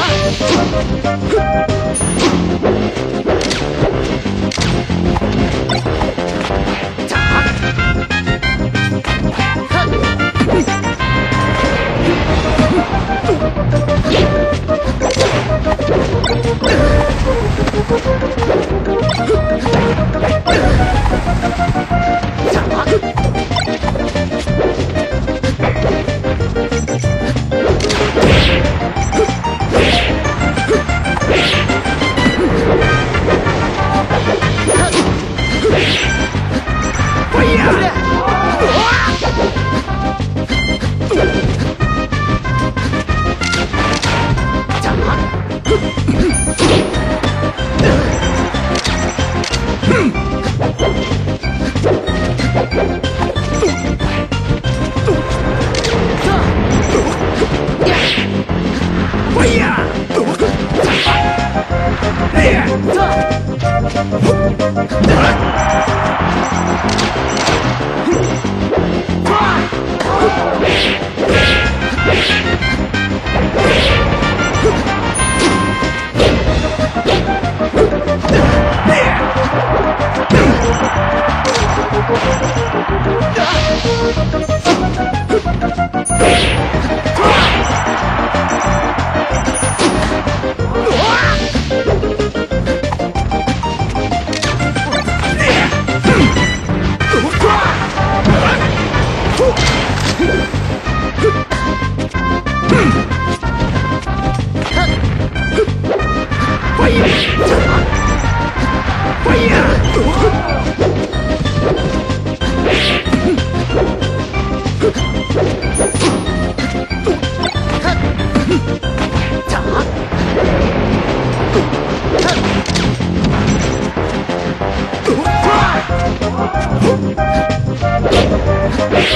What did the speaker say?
Ah!